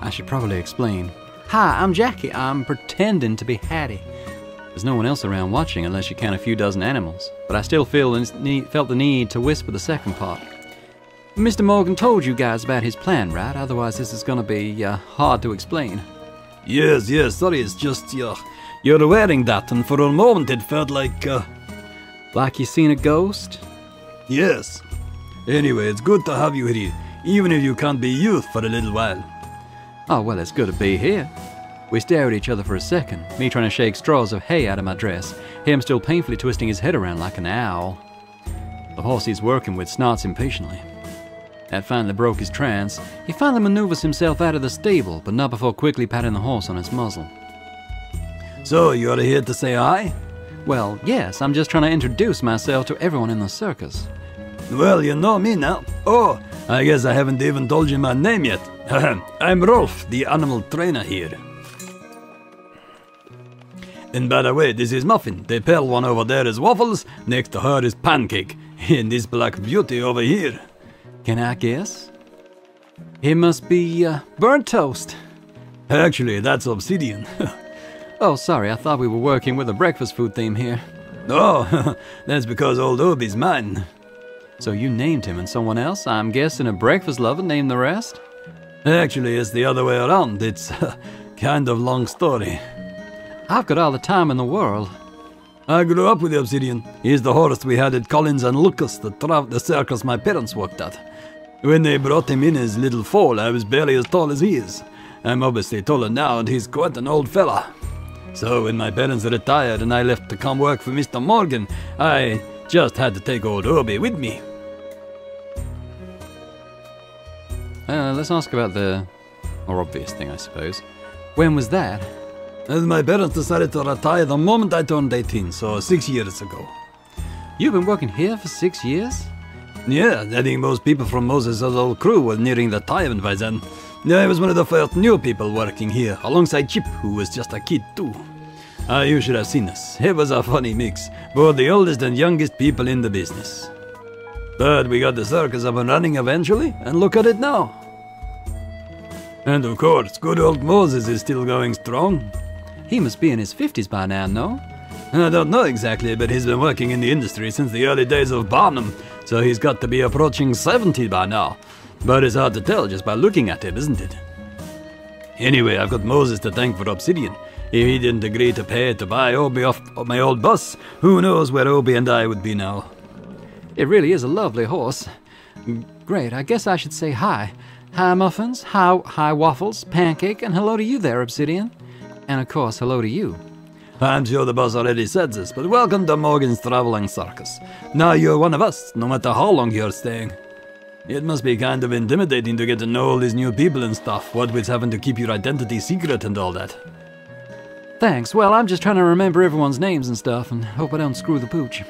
I should probably explain. Hi, I'm Jackie. I'm pretending to be Hattie. There's no one else around watching unless you count a few dozen animals, but I still feel the felt the need to whisper the second part. Mr. Morgan told you guys about his plan, right? Otherwise, this is gonna be uh, hard to explain. Yes, yes, sorry, it's just, uh, you're wearing that, and for a moment it felt like, uh... Like you seen a ghost? Yes. Anyway, it's good to have you here, even if you can't be youth for a little while. Oh, well, it's good to be here. We stare at each other for a second, me trying to shake straws of hay out of my dress, him still painfully twisting his head around like an owl. The horse he's working with snorts impatiently. That finally broke his trance. He finally maneuvers himself out of the stable, but not before quickly patting the horse on its muzzle. So, you're here to say hi? Well, yes, I'm just trying to introduce myself to everyone in the circus. Well, you know me now. Oh, I guess I haven't even told you my name yet. I'm Rolf, the animal trainer here. And by the way, this is Muffin. The pale one over there is Waffles, next to her is Pancake, and this black beauty over here. Can I guess? It must be uh, burnt toast. Actually, that's Obsidian. oh, sorry, I thought we were working with a breakfast food theme here. Oh, that's because old Obi's mine. So you named him and someone else? I'm guessing a breakfast lover named the rest? Actually, it's the other way around. It's a kind of long story. I've got all the time in the world. I grew up with the Obsidian. He's the horse we had at Collins and Lucas, the, tra- the circus my parents worked at. When they brought him in as little foal, I was barely as tall as he is. I'm obviously taller now, and he's quite an old fella. So when my parents retired and I left to come work for Mr. Morgan, I just had to take old Obi with me. Uh, let's ask about the more obvious thing, I suppose. When was that? And my parents decided to retire the moment I turned 18, so six years ago. You've been working here for six years? Yeah, I think most people from Moses' old crew were nearing retirement by then. I was one of the first new people working here, alongside Chip, who was just a kid too. Ah, you should have seen us. It was a funny mix, both the oldest and youngest people in the business. But we got the circus up and running eventually, and look at it now. And of course, good old Moses is still going strong. He must be in his 50s by now, no? I don't know exactly, but he's been working in the industry since the early days of Barnum, so he's got to be approaching 70 by now. But it's hard to tell just by looking at him, isn't it? Anyway, I've got Moses to thank for Obsidian. If he didn't agree to pay to buy Obi off my old bus, who knows where Obi and I would be now. It really is a lovely horse. Great, I guess I should say hi. Hi, Muffins, hi, hi, Waffles, Pancake, and hello to you there, Obsidian. And of course, hello to you. I'm sure the boss already said this, but welcome to Morgan's Traveling Circus. Now you're one of us, no matter how long you're staying. It must be kind of intimidating to get to know all these new people and stuff, what with having to keep your identity secret and all that. Thanks. Well, I'm just trying to remember everyone's names and stuff, and hope I don't screw the pooch.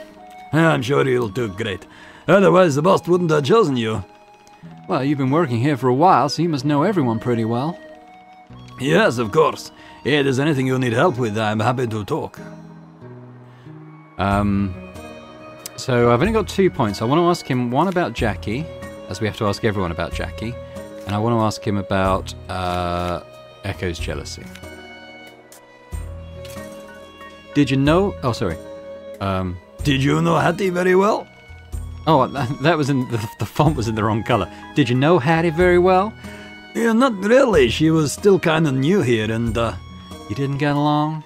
I'm sure you'll do great. Otherwise, the boss wouldn't have chosen you. Well, you've been working here for a while, so you must know everyone pretty well. Yes, of course. If there's anything you need help with, I'm happy to talk. Um, so I've only got two points. I want to ask him one about Jackie, as we have to ask everyone about Jackie, and I want to ask him about uh, Echo's jealousy. Did you know? Oh, sorry. Um, Did you know Hattie very well? oh, that, that was in the, the font was in the wrong color. Did you know Hattie very well? Yeah, not really. She was still kind of new here, and uh, You didn't get along.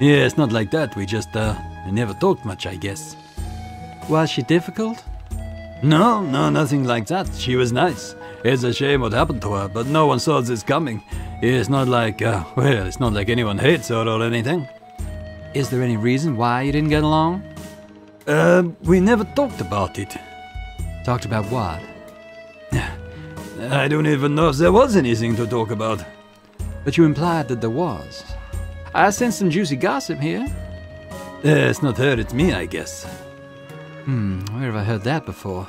yeah, it's not like that. We just uh, never talked much, I guess. Was she difficult? No, no, nothing like that. She was nice. It's a shame what happened to her, but no one saw this coming. It's not like, uh, well, it's not like anyone hates her or anything. Is there any reason why you didn't get along? Uh, we never talked about it. Talked about what? I don't even know if there was anything to talk about. But you implied that there was. I sense some juicy gossip here. Uh, it's not her, it's me, I guess. Hmm, where have I heard that before?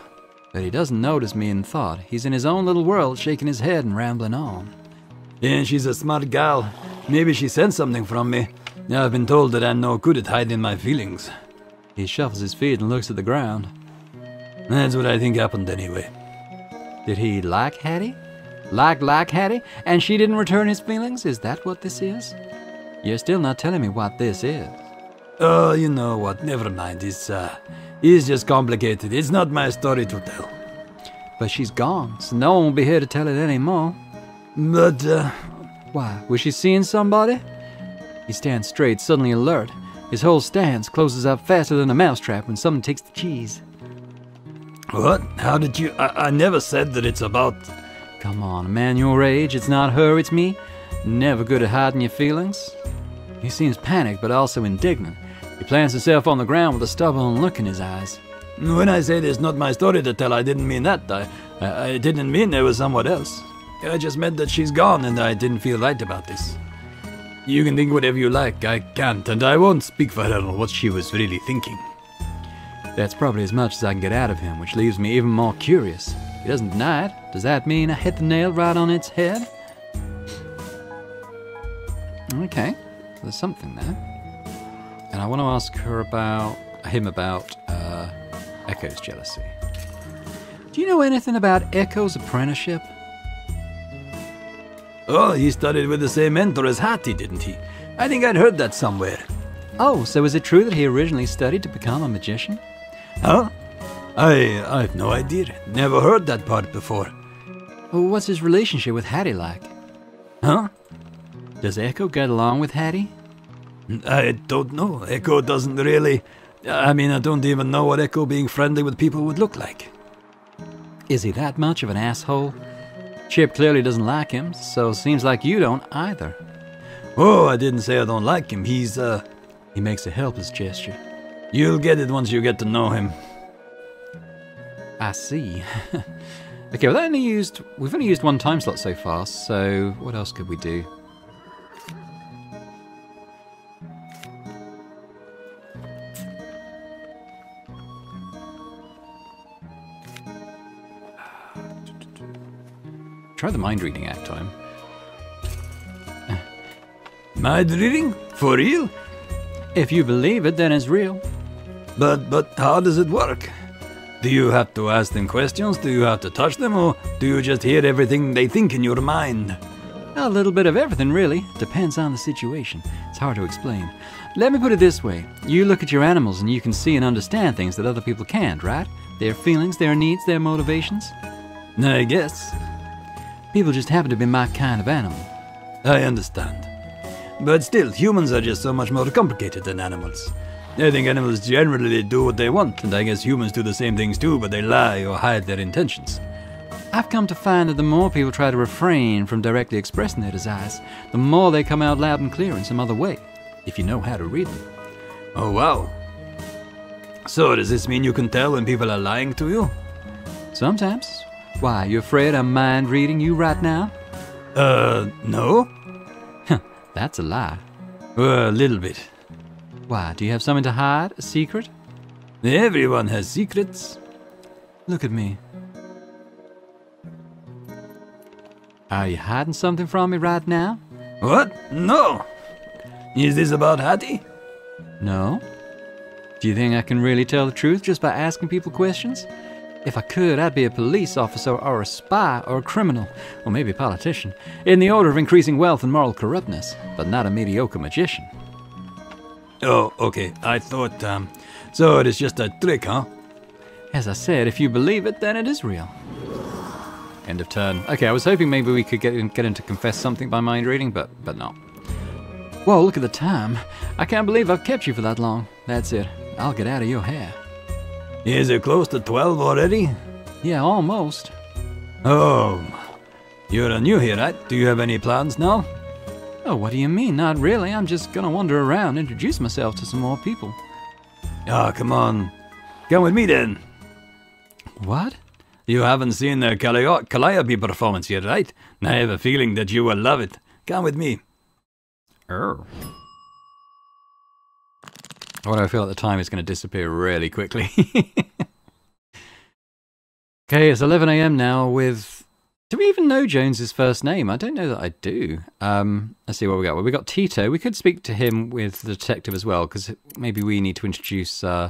But he doesn't notice me in thought. He's in his own little world, shaking his head and rambling on. And she's a smart gal. Maybe she sensed something from me. I've been told that I'm no good at hiding my feelings. He shuffles his feet and looks at the ground. That's what I think happened anyway. Did he like Hattie? Like like Hattie? And she didn't return his feelings? Is that what this is? You're still not telling me what this is. Oh, you know what? Never mind. It's uh, it's just complicated. It's not my story to tell. But she's gone, so no one will be here to tell it anymore. But uh, Why, was she seeing somebody? He stands straight, suddenly alert. His whole stance closes up faster than a mousetrap when someone takes the cheese. what? How did you? I, I never said that it's about. Come on, a man your age, it's not her, it's me. Never good at hiding your feelings. He seems panicked, but also indignant. He plants himself on the ground with a stubborn look in his eyes. When I said it's not my story to tell, I didn't mean that. I, I, I didn't mean there was someone else. I just meant that she's gone, and I didn't feel right about this. You can think whatever you like. I can't, and I won't speak for her on what she was really thinking. That's probably as much as I can get out of him, which leaves me even more curious. He doesn't deny it. Does that mean I hit the nail right on its head? Okay, there's something there. And I want to ask her about him about uh, Echo's jealousy. Do you know anything about Echo's apprenticeship? Oh, he studied with the same mentor as Hattie, didn't he? I think I'd heard that somewhere. Oh, so is it true that he originally studied to become a magician? Huh? I I've no idea. Never heard that part before. What's his relationship with Hattie like? Huh? Does Echo get along with Hattie? I don't know. Echo doesn't really. I mean, I don't even know what Echo being friendly with people would look like. Is he that much of an asshole? Chip clearly doesn't like him, so seems like you don't either. Oh, I didn't say I don't like him. He's, uh. He makes a helpless gesture. You'll get it once you get to know him. I see. okay, well that only used we've only used one time slot so far, so what else could we do? Try the mind reading act time. mind reading? For real? If you believe it, then it's real. But but how does it work? Do you have to ask them questions? Do you have to touch them? Or do you just hear everything they think in your mind? A little bit of everything, really. Depends on the situation. It's hard to explain. Let me put it this way you look at your animals and you can see and understand things that other people can't, right? Their feelings, their needs, their motivations. I guess. People just happen to be my kind of animal. I understand. But still, humans are just so much more complicated than animals. I think animals generally do what they want, and I guess humans do the same things too, but they lie or hide their intentions. I've come to find that the more people try to refrain from directly expressing their desires, the more they come out loud and clear in some other way, if you know how to read them. Oh, wow. So, does this mean you can tell when people are lying to you? Sometimes. Why, you afraid I'm mind reading you right now? Uh, no? That's a lie. Well, a little bit. Why, do you have something to hide? A secret? Everyone has secrets. Look at me. Are you hiding something from me right now? What? No. Is this about Hattie? No. Do you think I can really tell the truth just by asking people questions? If I could, I'd be a police officer or a spy or a criminal, or maybe a politician, in the order of increasing wealth and moral corruptness, but not a mediocre magician. Oh, okay. I thought, um, so it is just a trick, huh? As I said, if you believe it, then it is real. End of turn. Okay, I was hoping maybe we could get in, get him to confess something by mind reading, but but not. Whoa, look at the time. I can't believe I've kept you for that long. That's it. I'll get out of your hair. Is it close to 12 already? Yeah, almost. Oh, you're a new here, right? Do you have any plans now? Oh, what do you mean? Not really. I'm just gonna wander around, introduce myself to some more people. Ah, oh, come on. Come with me then. What? You haven't seen the Calliope performance yet, right? I have a feeling that you will love it. Come with me. Er. What I feel at the time is going to disappear really quickly. okay, it's 11 a.m. now with. Do we even know Jones's first name? I don't know that I do. Um, let's see what we got. Well, we got Tito. We could speak to him with the detective as well, because maybe we need to introduce uh,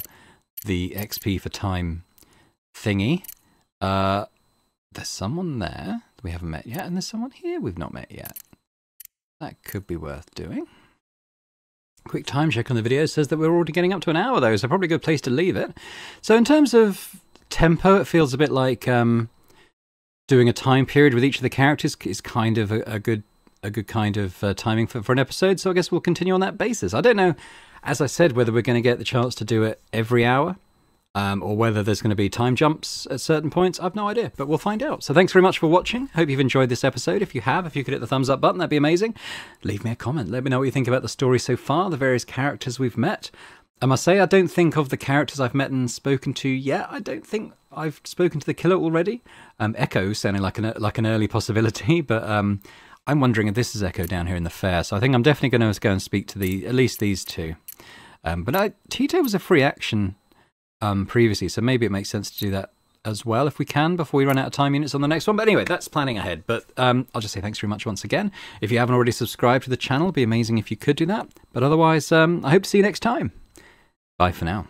the XP for time thingy. Uh, there's someone there we haven't met yet, and there's someone here we've not met yet. That could be worth doing. Quick time check on the video says that we're already getting up to an hour though, so probably a good place to leave it. So in terms of tempo, it feels a bit like um, doing a time period with each of the characters is kind of a, a good a good kind of uh, timing for, for an episode. So I guess we'll continue on that basis. I don't know, as I said, whether we're going to get the chance to do it every hour um, or whether there's going to be time jumps at certain points. I've no idea, but we'll find out. So thanks very much for watching. Hope you've enjoyed this episode. If you have, if you could hit the thumbs up button, that'd be amazing. Leave me a comment. Let me know what you think about the story so far, the various characters we've met. I must say, I don't think of the characters I've met and spoken to yet. I don't think I've spoken to the killer already. Um, Echo sounding like an like an early possibility, but um, I'm wondering if this is Echo down here in the fair. So I think I'm definitely going to go and speak to the at least these two. Um, but I, Tito was a free action um, previously. So maybe it makes sense to do that as well if we can before we run out of time units on the next one. But anyway, that's planning ahead. But um, I'll just say thanks very much once again. If you haven't already subscribed to the channel, it'd be amazing if you could do that. But otherwise, um, I hope to see you next time. Bye for now.